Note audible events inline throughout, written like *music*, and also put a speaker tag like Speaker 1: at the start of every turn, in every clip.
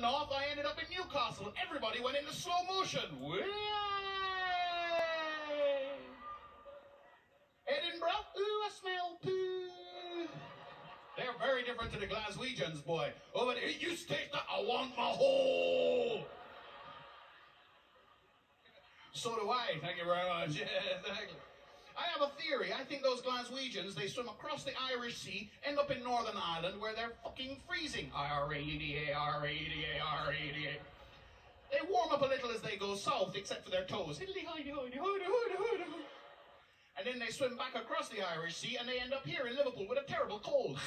Speaker 1: north, I ended up in Newcastle. Everybody went into slow motion. Way! Edinburgh, ooh, I smell poo. They're very different to the Glaswegians, boy. Over there, you take that, I want my whole. So do I, thank you very much. *laughs* Yeah, exactly. I have a theory. I think those Glaswegians, they swim across the Irish Sea, end up in Northern Ireland where they're fucking freezing. I-R-A-E-D-A, R-A-E-D-A, R-A-E-D-A. They warm up a little as they go south, except for their toes. And then they swim back across the Irish Sea and they end up here in Liverpool with a terrible cold.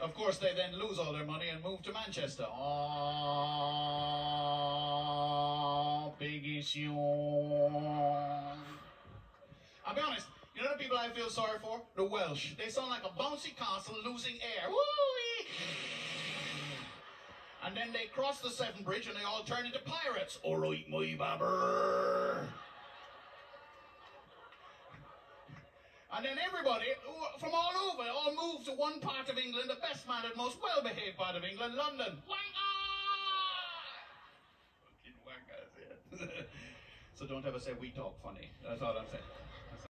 Speaker 1: Of course, they then lose all their money and move to Manchester. Oh, big issue. I'll be honest, you know the people I feel sorry for? The Welsh. They sound like a bouncy castle losing air. Woo-wee. And then they cross the Severn Bridge and they all turn into pirates. All right, my babber. And then everybody from all over all moved to one part of England, the best mannered, most well behaved part of England, London. Wanker! So don't ever say we talk funny. That's all I'm saying.